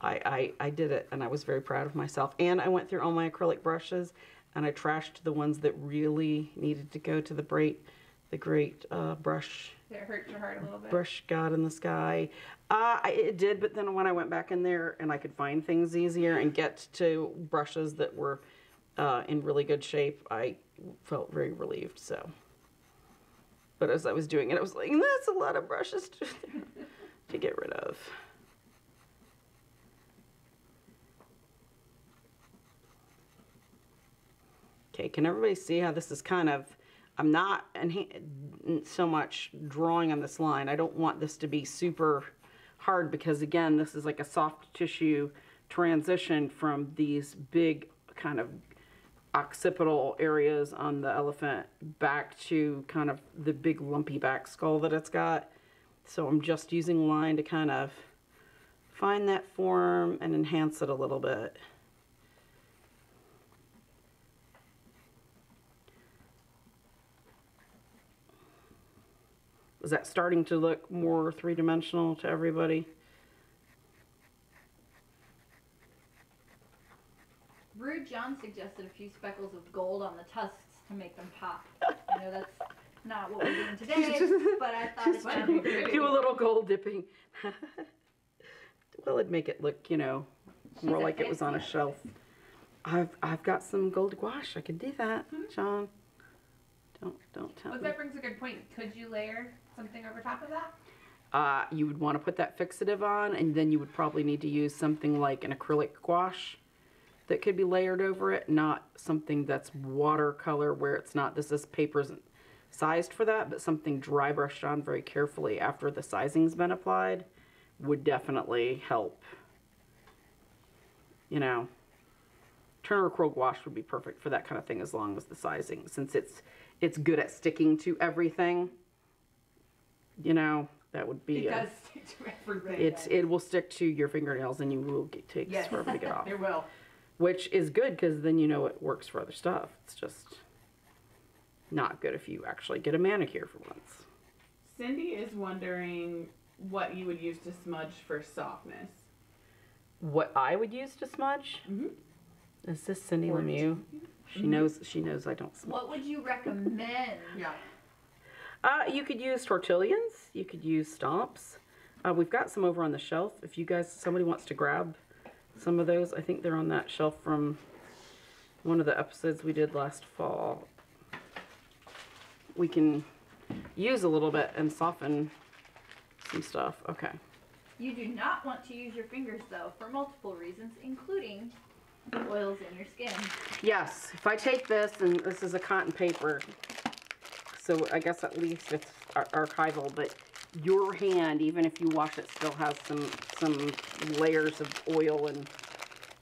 I, I I did it and I was very proud of myself. And I went through all my acrylic brushes and I trashed the ones that really needed to go to the great the great uh, brush It hurt your heart a little bit. brush god in the sky. Uh, I, it did but then when I went back in there and I could find things easier and get to brushes that were uh, in really good shape I felt very relieved so. But as I was doing it I was like that's a lot of brushes to, to get rid of Okay, can everybody see how this is kind of, I'm not so much drawing on this line. I don't want this to be super hard because again, this is like a soft tissue transition from these big kind of occipital areas on the elephant back to kind of the big lumpy back skull that it's got. So I'm just using line to kind of find that form and enhance it a little bit. Is that starting to look more three-dimensional to everybody? Rude John suggested a few speckles of gold on the tusks to make them pop. I know that's not what we're doing today, but I thought it sounded great. Do a little gold dipping. well, it'd make it look, you know, more She's like it was on a shelf. I've I've got some gold gouache. I could do that, hmm? John. Don't don't tell Well, me. that brings a good point. Could you layer something over top of that? Uh, you would want to put that fixative on, and then you would probably need to use something like an acrylic gouache that could be layered over it, not something that's watercolor where it's not. This is papers sized for that, but something dry brushed on very carefully after the sizing's been applied would definitely help. You know, Turner Acrylic gouache would be perfect for that kind of thing as long as the sizing, since it's it's good at sticking to everything. You know, that would be. It a- does stick to everything. it's it will stick to your fingernails and you will get takes Yes. forever to get off. It will. Which is good because then you know it works for other stuff. It's just not good if you actually get a manicure for once. Cindy is wondering what you would use to smudge for softness. What I would use to smudge Mhm. is this Cindy Or Lemieux. She knows she knows I don't smudge. What would you recommend? Yeah. Uh, you could use tortillons. You could use stomps. Uh, we've got some over on the shelf. If you guys, somebody wants to grab some of those, I think they're on that shelf from one of the episodes we did last fall. We can use a little bit and soften some stuff. Okay. You do not want to use your fingers though, for multiple reasons, including the oils in your skin. Yes, if I take this and this is a cotton paper, so I guess at least it's ar- archival, but your hand, even if you wash it, still has some some layers of oil and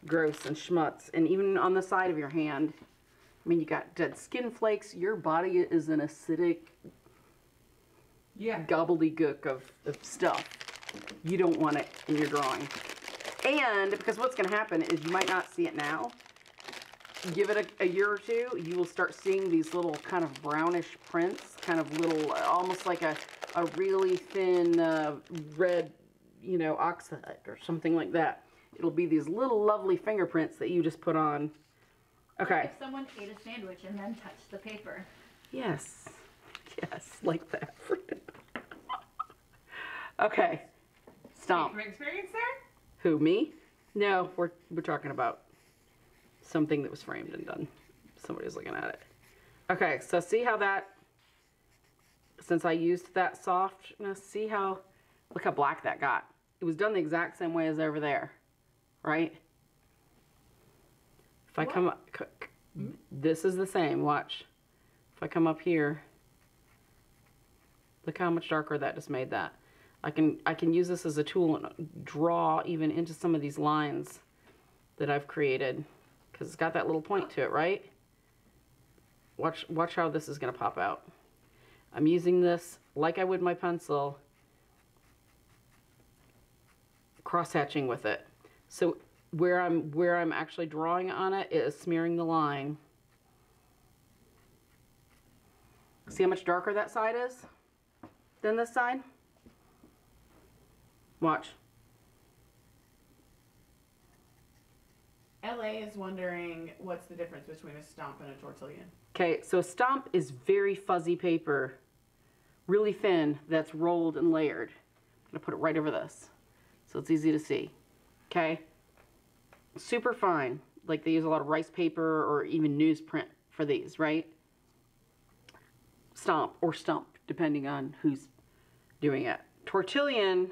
gross and schmutz. And even on the side of your hand, I mean, you got dead skin flakes. Your body is an acidic Yeah. gobbledygook of, of stuff. You don't want it in your drawing. And because what's going to happen is you might not see it now. Give it a, a year or two, you will start seeing these little kind of brownish prints, kind of little, almost like a, a really thin uh, red, you know, oxide or something like that. It'll be these little lovely fingerprints that you just put on. Okay. If someone ate a sandwich and then touched the paper. Yes. Yes, like that. okay. Stomp. From experience there? Who, me? No, we're, we're talking about something that was framed and done. Somebody's looking at it. Okay, so see how that, since I used that softness, see how, look how black that got. It was done the exact same way as over there, right? If I come up, this is the same, watch. If I come up here, look how much darker that just made that. I can I can use this as a tool and draw even into some of these lines that I've created because it's got that little point to it, right? Watch watch how this is going to pop out. I'm using this like I would my pencil, cross hatching with it. So where I'm where I'm actually drawing on it is smearing the line. See how much darker that side is than this side? Watch. LA is wondering what's the difference between a stomp and a tortillon. Okay, so a stomp is very fuzzy paper, really thin, that's rolled and layered. I'm gonna put it right over this, so it's easy to see. Okay, super fine. Like they use a lot of rice paper or even newsprint for these, right? Stomp or stump, depending on who's doing it. Tortillon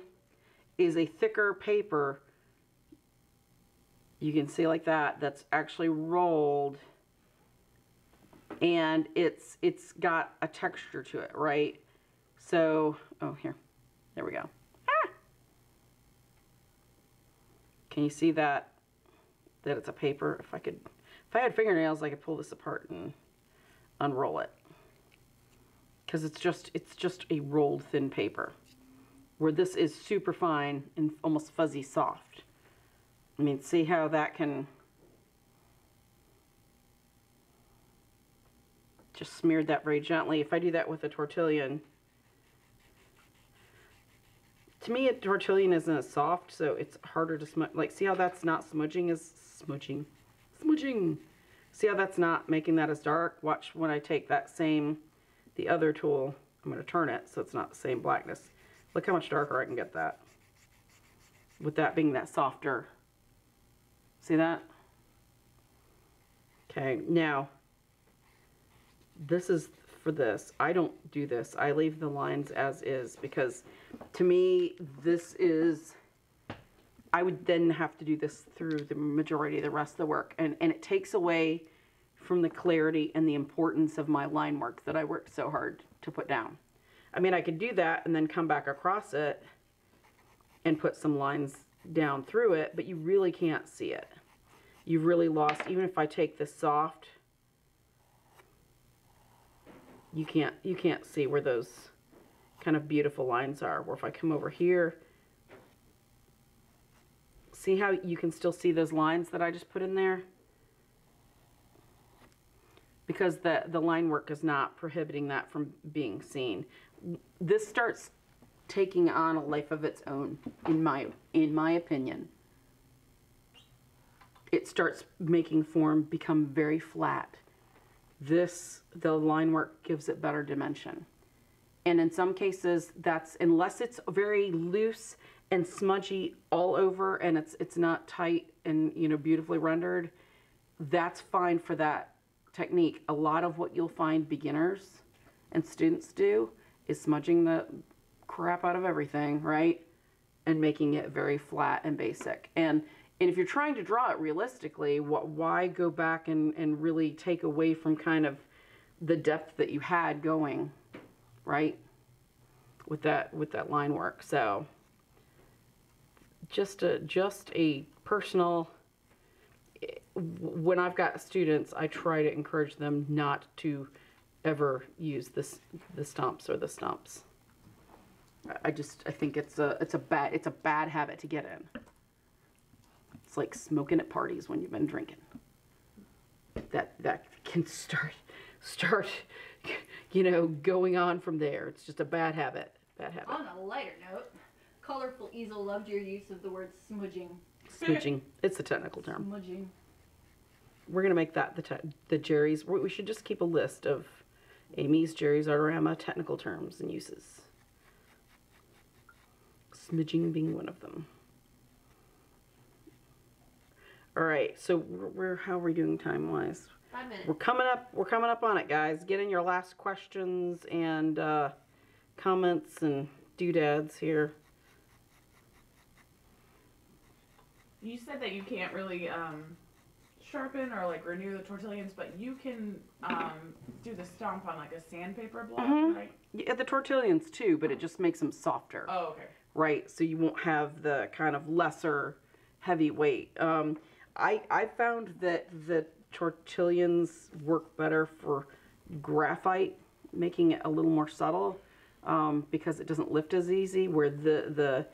is a thicker paper. You can see like that. That's actually rolled and it's it's got a texture to it, right? So, oh here, there we go. Ah! Can you see that? That it's a paper. If I could, if I had fingernails, I could pull this apart and unroll it. Because it's just it's just a rolled thin paper, where this is super fine and almost fuzzy soft. I mean, see how that can just smeared that very gently. If I do that with a tortillon, to me a tortillon isn't as soft, so it's harder to smudge. Like, see how that's not smudging as smudging, smudging. See how that's not making that as dark? Watch when I take that same, the other tool, I'm going to turn it so it's not the same blackness. Look how much darker I can get that. With that being that softer. See that? Okay, now this is for this. I don't do this. I leave the lines as is because to me, this is, I would then have to do this through the majority of the rest of the work. And, and it takes away from the clarity and the importance of my line work that I worked so hard to put down. I mean, I could do that and then come back across it and put some lines down through it, but you really can't see it. You've really lost, even if I take this soft, you can't you can't see where those kind of beautiful lines are. Or if I come over here, see how you can still see those lines that I just put in there? Because the, the line work is not prohibiting that from being seen. This starts taking on a life of its own, in my in my opinion. It starts making form become very flat. This the line work gives it better dimension. And in some cases that's unless it's very loose and smudgy all over and it's it's not tight and you know beautifully rendered that's fine for that technique. A lot of what you'll find beginners and students do is smudging the crap out of everything right? And making it very flat and basic. And and if you're trying to draw it realistically, what, why go back and, and really take away from kind of the depth that you had going, right? with that with that line work. So just a just a personal eh, when I've got students, I try to encourage them not to ever use this the stomps or the stumps. I just I think it's a it's a bad it's a bad habit to get in. It's like smoking at parties when you've been drinking. That that can start start you know going on from there. It's just a bad habit. Bad habit. On a lighter note, Colorful Easel loved your use of the word smudging. Smudging. it's a technical term. Smudging. We're gonna make that the the Jerry's. We we should just keep a list of Amy's Jerry's Artarama technical terms and uses. Smidging being one of them. All right, so we're, we're how are we doing time wise? Five minutes. We're coming up. We're coming up on it, guys. Get in your last questions and uh, comments and doodads here. You said that you can't really um, sharpen or like renew the tortillons, but you can um, do the stomp on like a sandpaper block, Mhm. right? Yeah, the tortillions too, but it just makes them softer. Oh, okay. right? So you won't have the kind of lesser heavy weight. Um, I I found that the tortillions work better for graphite, making it a little more subtle um, because it doesn't lift as easy. Where the the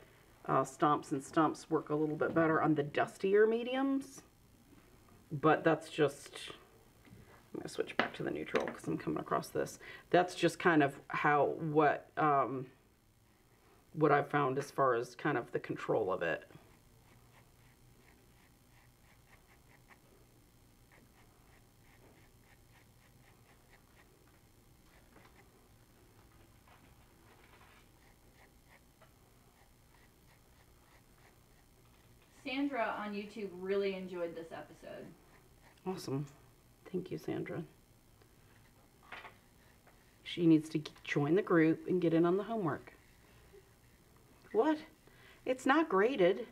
uh, stomps and stumps work a little bit better on the dustier mediums. But that's just. I'm gonna switch back to the neutral because I'm coming across this. That's just kind of how what. Um, what I've found as far as kind of the control of it. Sandra on YouTube really enjoyed this episode. Awesome. Thank you, Sandra. She needs to join the group and get in on the homework. What? It's not graded,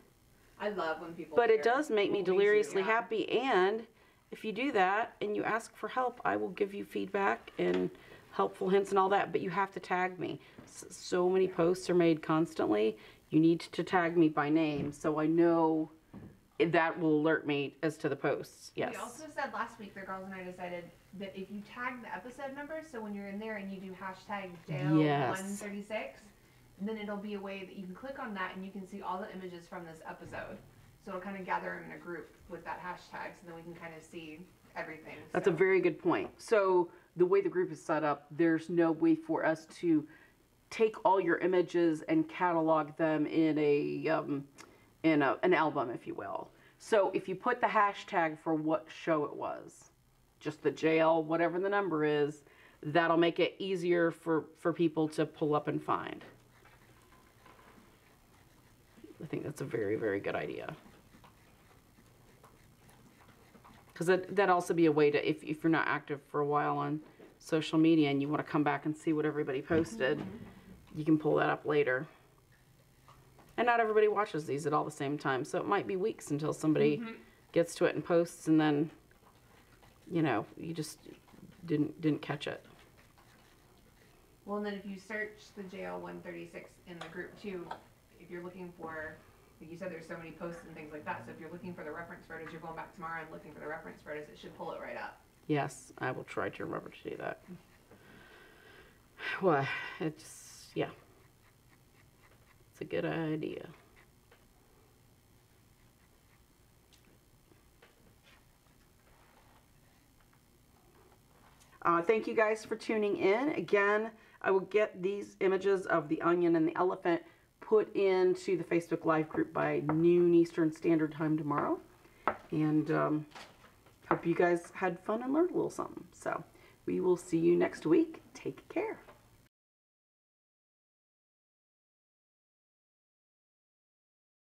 I love when people. but it does make me deliriously happy. And if you do that and you ask for help, I will give you feedback and helpful hints and all that. But you have to tag me. So many posts are made constantly. You need to tag me by name so I know that will alert me as to the posts. Yes. We also said last week, the girls and I decided that if you tag the episode number, so when you're in there and you do hashtag Yes. JL136, then it'll be a way that you can click on that and you can see all the images from this episode. So it'll kind of gather them in a group with that hashtag, so then we can kind of see everything. That's so. a very good point. So the way the group is set up, there's no way for us to take all your images and catalog them in a um, in a, an album, if you will. So if you put the hashtag for what show it was, just the JL, whatever the number is, that'll make it easier for for people to pull up and find. I think that's a very very good idea. Because that, that'd also be a way to, if, if you're not active for a while on social media and you want to come back and see what everybody mm-hmm. posted, you can pull that up later. And not everybody watches these at all the same time, so it might be weeks until somebody mm-hmm. gets to it and posts, and then, you know, you just didn't didn't catch it. Well, and then if you search the JL136 in the group too, if you're looking for, like you said, there's so many posts and things like that. So if you're looking for the reference photos, you're going back tomorrow and looking for the reference photos. It should pull it right up. Yes, I will try to remember to do that. Well, it's yeah, a good idea. Uh, thank you guys for tuning in. Again, I will get these images of the onion and the elephant put into the Facebook Live group by noon Eastern Standard Time tomorrow. And um, hope you guys had fun and learned a little something. So we will see you next week. Take care.